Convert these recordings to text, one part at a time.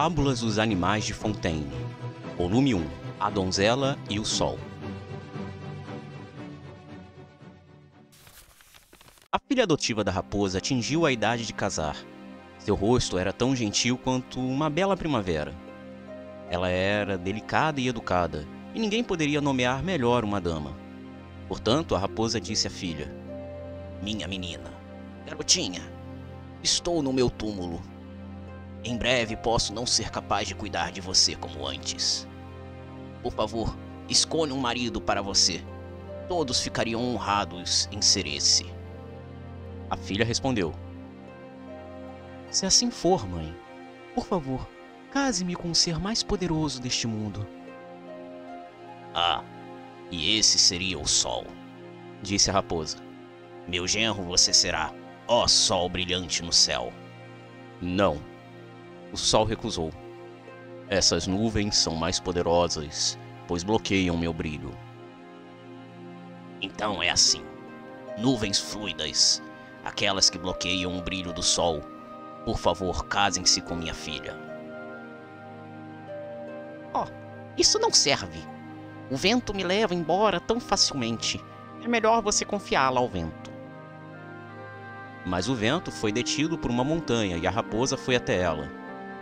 Fábulas dos Animais de Fontaine, Volume 1 A Donzela e o Sol. A filha adotiva da raposa atingiu a idade de casar. Seu rosto era tão gentil quanto uma bela primavera. Ela era delicada e educada, e ninguém poderia nomear melhor uma dama. Portanto, a raposa disse à filha: Minha menina, garotinha, estou no meu túmulo. Em breve posso não ser capaz de cuidar de você como antes. Por favor, escolha um marido para você. Todos ficariam honrados em ser esse. A filha respondeu: Se assim for, mãe, por favor, case-me com o ser mais poderoso deste mundo. Ah, e esse seria o sol, disse a raposa. Meu genro você será, ó sol brilhante no céu. Não, o sol recusou. Essas nuvens são mais poderosas, pois bloqueiam meu brilho. Então é assim. Nuvens fluidas, aquelas que bloqueiam o brilho do sol, por favor, casem-se com minha filha. Oh, isso não serve. O vento me leva embora tão facilmente. É melhor você confiá-la ao vento. Mas o vento foi detido por uma montanha e a raposa foi até ela.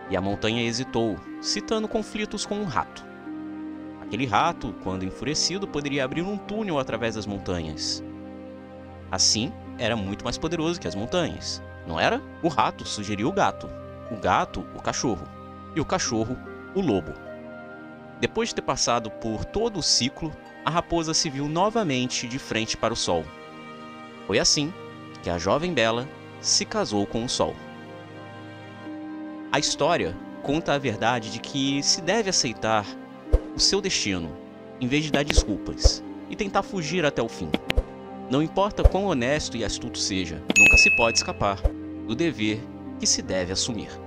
E a montanha hesitou, citando conflitos com um rato. Aquele rato, quando enfurecido, poderia abrir um túnel através das montanhas. Assim, era muito mais poderoso que as montanhas, não era? O rato sugeriu o gato, o gato, o cachorro, e o cachorro, o lobo. Depois de ter passado por todo o ciclo, a raposa se viu novamente de frente para o sol. Foi assim que a jovem bela se casou com o sol. A história conta a verdade de que se deve aceitar o seu destino, em vez de dar desculpas e tentar fugir até o fim. Não importa quão honesto e astuto seja, nunca se pode escapar do dever que se deve assumir.